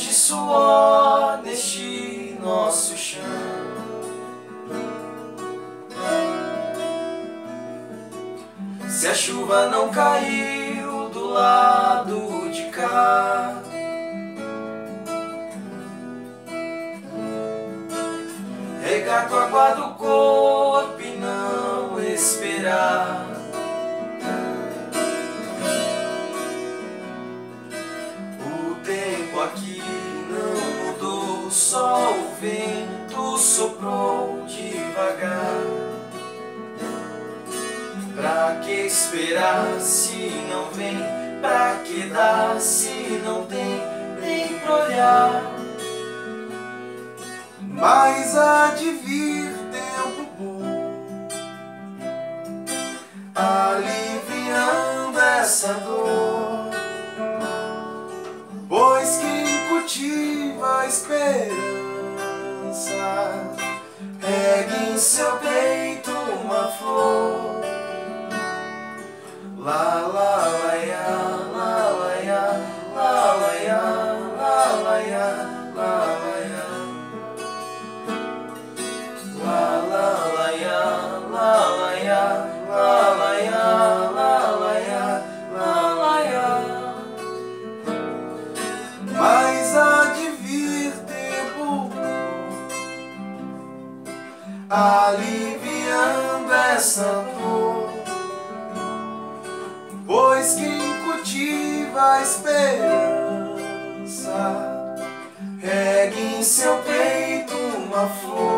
de suor neste nosso chão. Se a chuva não caiu do lado de cá, regar com água do corpo mudou, só o vento soprou devagar. Pra que esperar se não vem? Pra que dar se não tem nem pra olhar? Mas há de vir tempo bom Aliviando essa dor esperança. Regue em seu peito uma flor aliviando essa dor. Pois quem cultiva a esperança regue em seu peito uma flor.